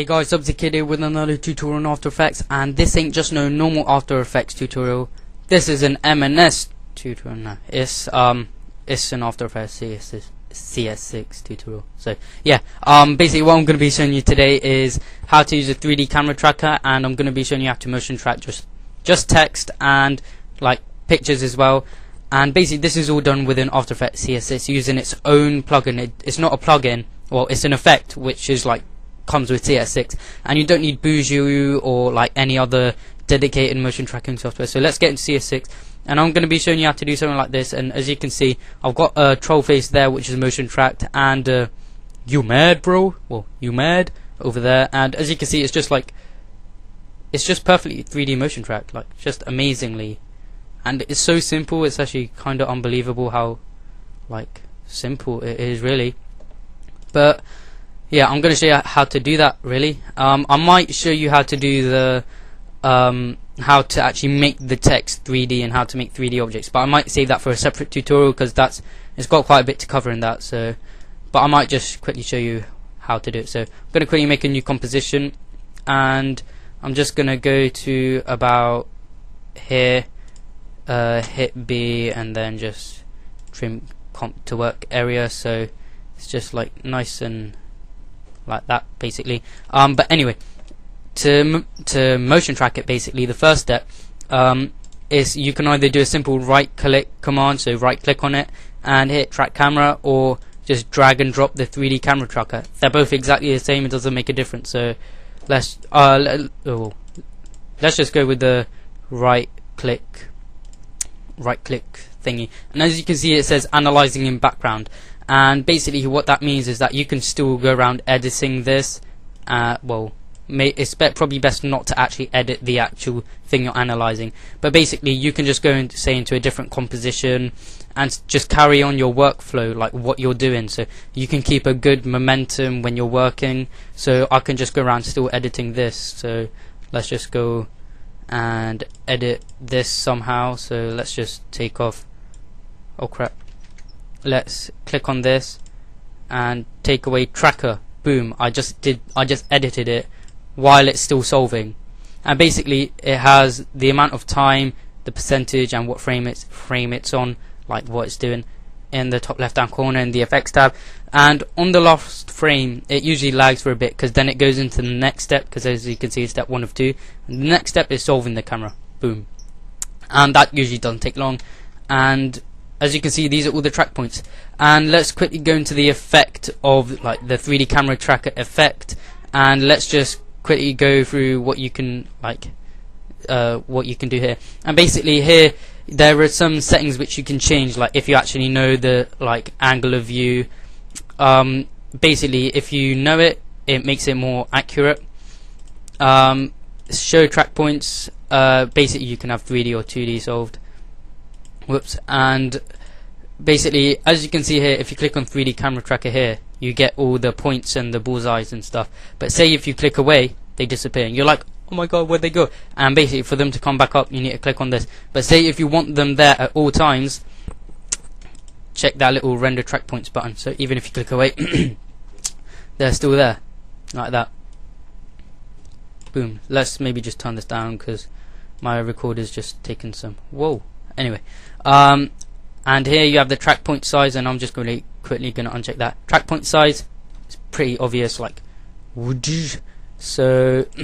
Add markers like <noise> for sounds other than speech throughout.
Hey guys, Subzikid here with another tutorial on After Effects, and this ain't just no normal After Effects tutorial. This is an MNS tutorial. No, it's um, it's an After Effects CS CS6 tutorial. So yeah, um, basically what I'm going to be showing you today is how to use a 3D camera tracker, and I'm going to be showing you how to motion track just just text and like pictures as well. And basically, this is all done within After Effects CS6 using its own plugin. It, it's not a plugin. Well, it's an effect which is like comes with CS6, and you don't need Boujou or like any other dedicated motion tracking software. So let's get into CS6, and I'm going to be showing you how to do something like this. And as you can see, I've got a troll face there, which is motion tracked, and uh, you mad, bro? Well, you mad over there, and as you can see, it's just like it's just perfectly 3D motion tracked, like just amazingly, and it's so simple. It's actually kind of unbelievable how like simple it is, really. But yeah, I'm going to show you how to do that really. Um, I might show you how to do the um, how to actually make the text 3D and how to make 3D objects, but I might save that for a separate tutorial because that's it's got quite a bit to cover in that. So, but I might just quickly show you how to do it. So I'm going to quickly make a new composition, and I'm just going to go to about here, uh, hit B, and then just trim comp to work area. So it's just like nice and like that basically. Um, but anyway to to motion track it basically the first step um, is you can either do a simple right click command so right click on it and hit track camera or just drag and drop the 3D camera tracker. They're both exactly the same it doesn't make a difference so let's uh, oh, let's just go with the right click right click thingy. And as you can see it says analyzing in background. And basically what that means is that you can still go around editing this. Uh, well may, it's be probably best not to actually edit the actual thing you're analyzing. But basically you can just go and say into a different composition and just carry on your workflow like what you're doing. So you can keep a good momentum when you're working. So I can just go around still editing this. So let's just go and edit this somehow. So let's just take off oh crap. Let's click on this and take away tracker. Boom. I just did I just edited it while it's still solving. And basically it has the amount of time the percentage and what frame it's frame it's on like what it's doing in the top left hand corner in the effects tab. And on the last frame it usually lags for a bit because then it goes into the next step because as you can see step one of two. And the next step is solving the camera. Boom. And that usually doesn't take long. And as you can see these are all the track points. And let's quickly go into the effect of like the 3D camera tracker effect. And let's just quickly go through what you can like uh, what you can do here. And basically here there are some settings which you can change like if you actually know the like angle of view. Um, basically if you know it it makes it more accurate. Um, show track points uh, basically you can have 3D or 2D solved whoops. And basically as you can see here if you click on 3D camera tracker here you get all the points and the bullseyes and stuff. But say if you click away they disappear. And you're like oh my god where'd they go? And basically for them to come back up you need to click on this. But say if you want them there at all times check that little render track points button. So even if you click away <coughs> they're still there like that. Boom. Let's maybe just turn this down because my recorder's just taking some. Whoa anyway um, and here you have the track point size and I'm just really quickly going to uncheck that. Track point size it's pretty obvious like so <clears throat>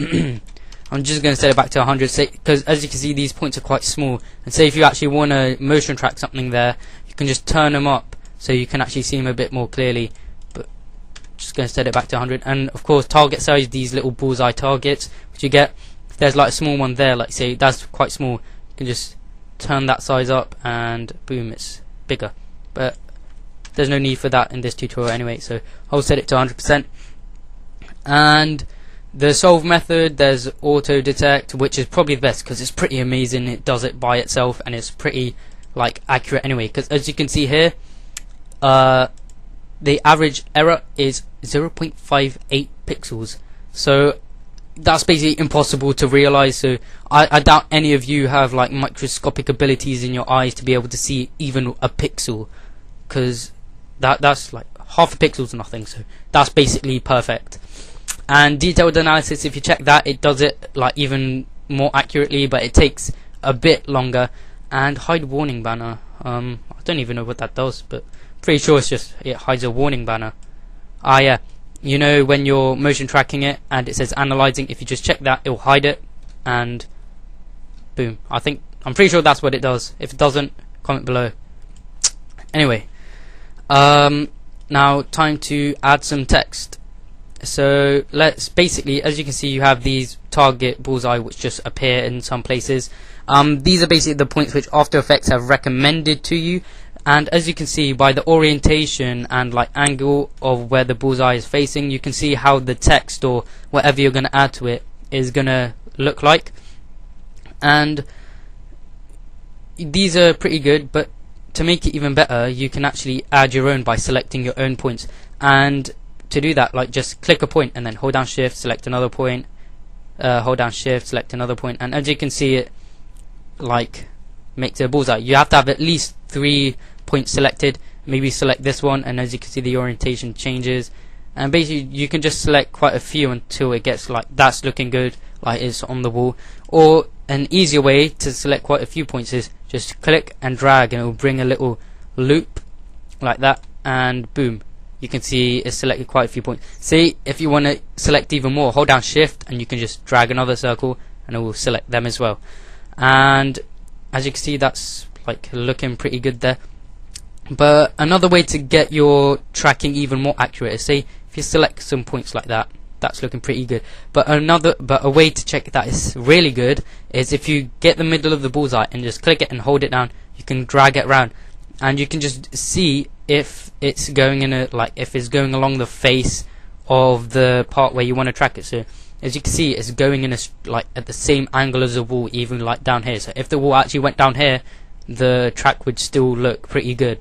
I'm just going to set it back to 100 because as you can see these points are quite small. And say if you actually want to motion track something there you can just turn them up so you can actually see them a bit more clearly. But just going to set it back to 100 and of course target size these little bullseye targets which you get if there's like a small one there like say that's quite small you can just turn that size up and boom it's bigger. But there's no need for that in this tutorial anyway so I'll set it to 100% and the solve method there's auto detect which is probably the best because it's pretty amazing. It does it by itself and it's pretty like accurate anyway. Because as you can see here uh, the average error is 0.58 pixels. So that's basically impossible to realize. So I, I doubt any of you have like microscopic abilities in your eyes to be able to see even a pixel, because that that's like half a pixel's nothing. So that's basically perfect. and detailed analysis if you check that it does it like even more accurately but it takes a bit longer and hide warning banner um I don't even know what that does but pretty sure it's just it hides a warning banner ah yeah you know when you're motion tracking it and it says analyzing if you just check that it will hide it and boom. I think I'm pretty sure that's what it does. If it doesn't comment below. Anyway um now time to add some text. So let's basically as you can see you have these target bullseye which just appear in some places. Um, these are basically the points which After Effects have recommended to you and as you can see by the orientation and like angle of where the bullseye is facing you can see how the text or whatever you're going to add to it is going to look like. And these are pretty good but to make it even better you can actually add your own by selecting your own points. And to do that, like just click a point and then hold down shift, select another point, uh, hold down shift, select another point, and as you can see it like makes a bullseye. You have to have at least three points selected. Maybe select this one and as you can see the orientation changes and basically you can just select quite a few until it gets like that's looking good like it's on the wall or an easier way to select quite a few points is just click and drag and it will bring a little loop like that and boom you can see it's selected quite a few points. See, if you want to select even more, hold down shift and you can just drag another circle and it will select them as well. And as you can see, that's like looking pretty good there. But another way to get your tracking even more accurate is say if you select some points like that, that's looking pretty good. But another, but a way to check that is really good is if you get the middle of the bullseye and just click it and hold it down, you can drag it around, and you can just see if it's going in a like if it's going along the face of the part where you want to track it. So as you can see, it's going in a like at the same angle as the wall, even like down here. So if the wall actually went down here, the track would still look pretty good.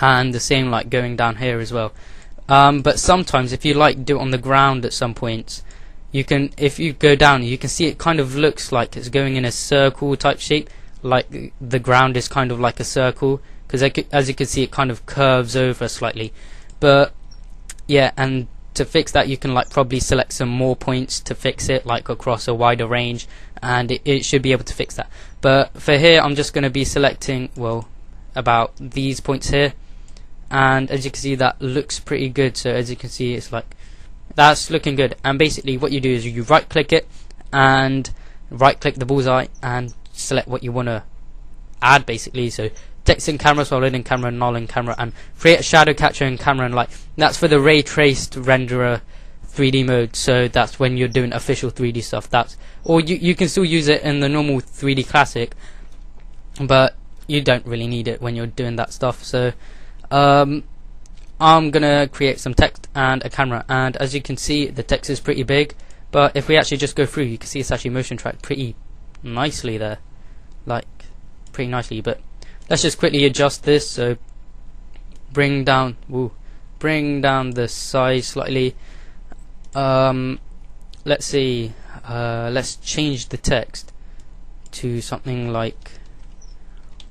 And the same like going down here as well. Um, but sometimes if you like do it on the ground at some points, you can if you go down, you can see it kind of looks like it's going in a circle type shape, like the ground is kind of like a circle because as you can see it kind of curves over slightly. But yeah and to fix that you can like probably select some more points to fix it like across a wider range and it, it should be able to fix that. But for here I'm just going to be selecting well about these points here and as you can see that looks pretty good so as you can see it's like that's looking good and basically what you do is you right click it and right click the bullseye and select what you want to add basically so text in camera, solid in camera, null in camera, and create a shadow catcher in camera and light. That's for the ray traced renderer 3D mode. So that's when you're doing official 3D stuff. That's or you you can still use it in the normal 3D classic, but you don't really need it when you're doing that stuff. So um, I'm gonna create some text and a camera, and as you can see, the text is pretty big. But if we actually just go through, you can see it's actually motion tracked pretty nicely there, like pretty nicely. But let's just quickly adjust this so bring down woo, bring down the size slightly um, let's see uh, let's change the text to something like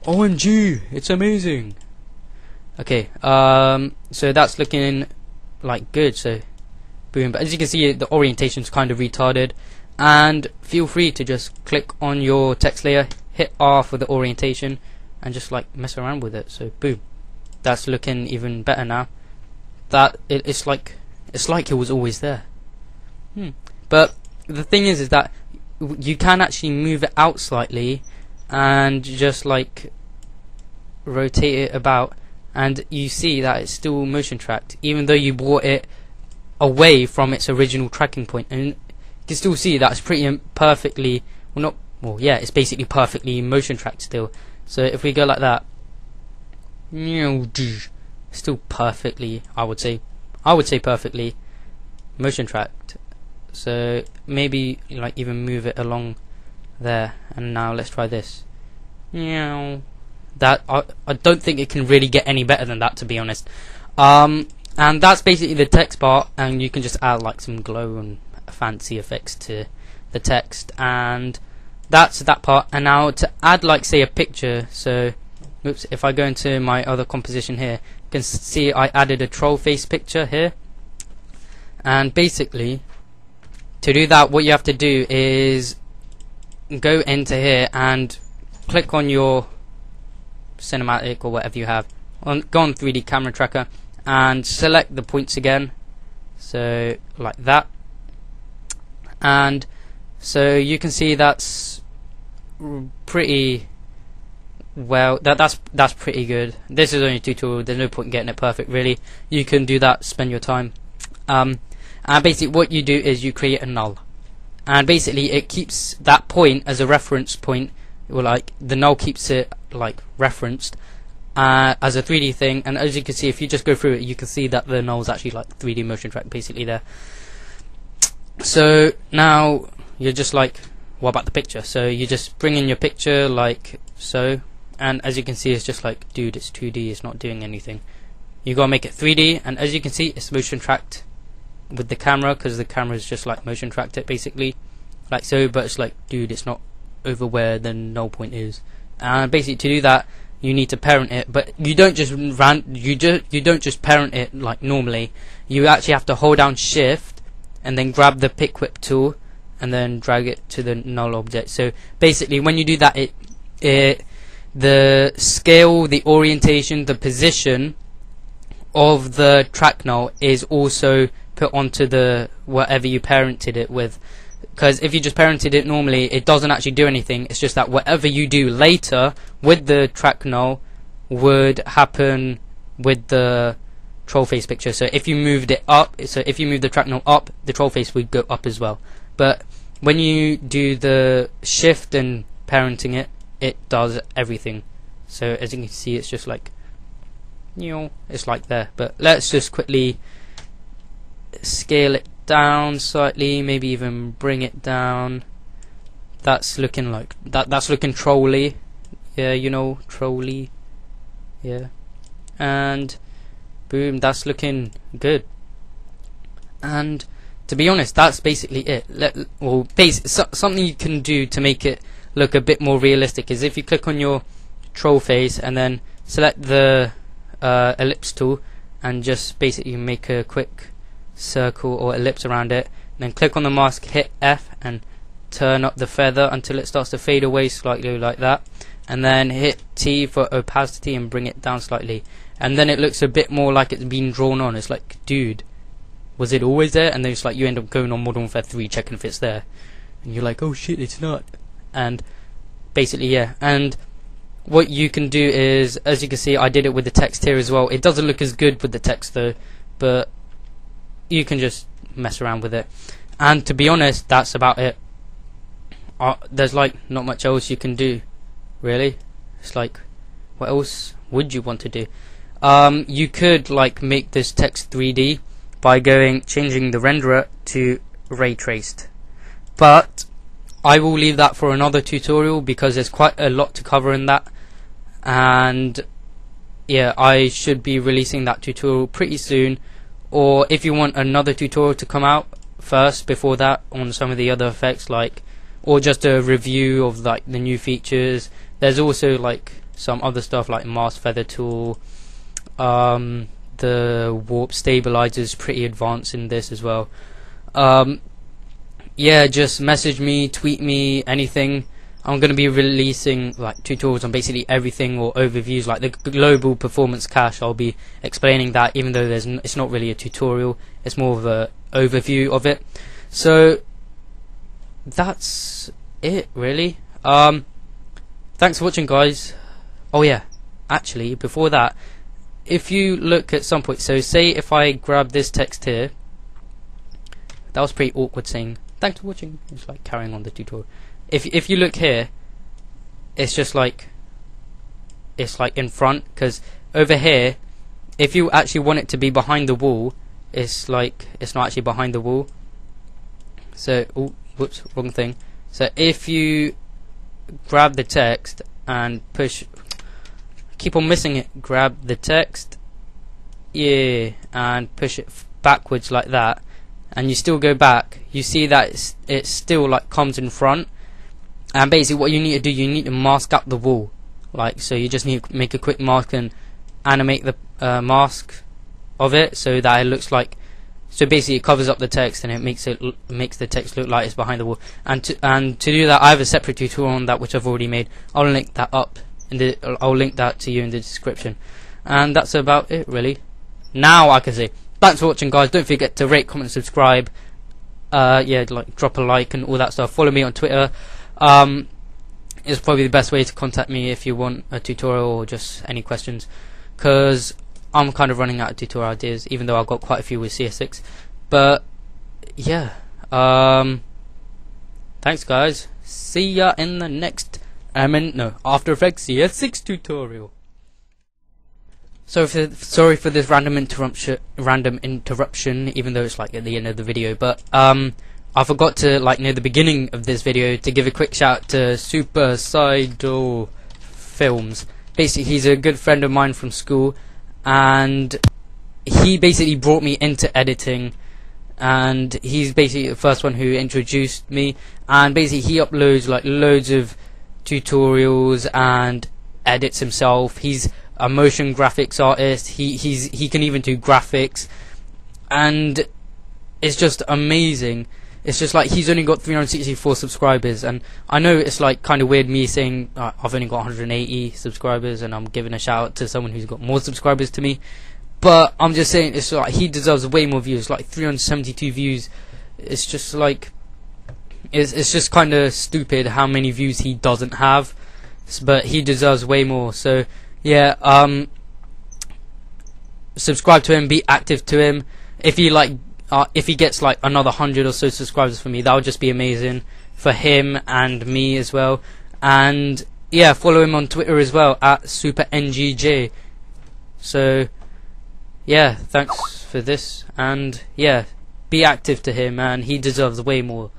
OMG it's amazing okay um, so that's looking like good so boom but as you can see the orientation is kind of retarded and feel free to just click on your text layer hit R for the orientation and just like mess around with it. So boom, that's looking even better now. That it, it's like it's like it was always there. Hmm. But the thing is, is that you can actually move it out slightly and just like rotate it about and you see that it's still motion tracked even though you brought it away from its original tracking point and you can still see that it's pretty perfectly well not well yeah it's basically perfectly motion tracked still so if we go like that, still perfectly, I would say, I would say perfectly motion tracked. So maybe like even move it along there. And now let's try this. That I I don't think it can really get any better than that to be honest. Um, and that's basically the text part, and you can just add like some glow and fancy effects to the text. And that's that part. And now to add like say a picture so oops if I go into my other composition here you can see I added a troll face picture here. And basically to do that what you have to do is go into here and click on your cinematic or whatever you have. On go on 3D camera tracker and select the points again. So like that. And so you can see that's pretty well that that's that's pretty good. This is only a tutorial there's no point in getting it perfect really. You can do that spend your time. Um, and basically what you do is you create a null. And basically it keeps that point as a reference point or like the null keeps it like referenced uh, as a 3D thing. And as you can see if you just go through it you can see that the null is actually like 3D motion track basically there. So now you're just like what about the picture? So you just bring in your picture like so. And as you can see it's just like dude it's 2D it's not doing anything. You gotta make it 3D and as you can see it's motion tracked with the camera because the camera is just like motion tracked it basically. Like so but it's like dude it's not over where the null point is and basically to do that you need to parent it. But you don't just ran you do you don't just parent it like normally. You actually have to hold down shift and then grab the pick whip tool and then drag it to the null object. So basically when you do that it it the scale the orientation the position of the track null is also put onto the whatever you parented it with because if you just parented it normally it doesn't actually do anything. It's just that whatever you do later with the track null would happen with the troll face picture. So if you moved it up so if you move the track null up the troll face would go up as well. But when you do the shift and parenting it it does everything. So as you can see it's just like you know it's like there. But let's just quickly scale it down slightly, maybe even bring it down. That's looking like that. That's looking trolly. Yeah, you know, trolly. Yeah, and boom, that's looking good. And to be honest, that's basically it. Let, well, base, so, something you can do to make it look a bit more realistic is if you click on your troll face and then select the uh, ellipse tool and just basically make a quick circle or ellipse around it then click on the mask hit F and turn up the feather until it starts to fade away slightly like that. And then hit T for opacity and bring it down slightly. And then it looks a bit more like it's been drawn on. It's like dude was it always there? And then it's like you end up going on Modern Warfare 3 checking if it's there. And you're like oh shit it's not. And basically yeah. And what you can do is as you can see I did it with the text here as well. It doesn't look as good with the text though. But you can just mess around with it. And to be honest, that's about it. Uh, there's like not much else you can do, really. It's like, what else would you want to do? Um, you could like make this text 3D by going changing the renderer to ray traced, but I will leave that for another tutorial because there's quite a lot to cover in that, and yeah, I should be releasing that tutorial pretty soon or if you want another tutorial to come out first before that on some of the other effects like or just a review of like the new features there's also like some other stuff like mask feather tool. Um, the warp stabilizer is pretty advanced in this as well. Um, yeah just message me tweet me anything I'm going to be releasing like tutorials on basically everything or overviews like the global performance cache. I'll be explaining that even though there's it's not really a tutorial. It's more of a overview of it. So that's it really. Um thanks for watching guys. Oh yeah. Actually before that if you look at some point so say if I grab this text here that was pretty awkward saying thanks for watching. It's like carrying on the tutorial if if you look here, it's just like it's like in front because over here, if you actually want it to be behind the wall, it's like it's not actually behind the wall. So, oh, whoops, wrong thing. So if you grab the text and push, keep on missing it. Grab the text, yeah, and push it backwards like that, and you still go back. You see that it's, it still like comes in front and basically what you need to do you need to mask up the wall like so you just need to make a quick mask and animate the uh, mask of it so that it looks like So basically, it covers up the text and it makes it makes the text look like it's behind the wall. And to and to do that, I have a separate tutorial on that which I've already made. I'll link that up in the. I'll link that to you in the description. And that's about it, really. Now I can say thanks for watching, guys. Don't forget to rate, comment, subscribe. Uh, yeah, like drop a like and all that stuff. Follow me on Twitter. Um, it's probably the best way to contact me if you want a tutorial or just any questions. Because I'm kind of running out of tutorial ideas, even though I've got quite a few with CS6. But yeah, um, thanks guys. See ya in the next, I mean, no, After Effects CS6 tutorial. So for, sorry for this random interruption, random interruption, even though it's like at the end of the video. But um, I forgot to like near the beginning of this video to give a quick shout to SuperCidal Films. Basically, he's a good friend of mine from school, and he basically brought me into editing. And he's basically the first one who introduced me. And basically, he uploads like loads of tutorials and edits himself. He's a motion graphics artist. He he's he can even do graphics, and it's just amazing. It's just like he's only got 364 subscribers, and I know it's like kind of weird me saying uh, I've only got 180 subscribers, and I'm giving a shout out to someone who's got more subscribers to me. But I'm just saying it's like he deserves way more views, like 372 views. It's just like it's it's just kind of stupid how many views he doesn't have, but he deserves way more. So yeah, um, subscribe to him, be active to him. If you like, uh, if he gets like another hundred or so subscribers for me, that would just be amazing for him and me as well. And yeah, follow him on Twitter as well at superngj. So yeah, thanks for this, and yeah, be active to him, and he deserves way more.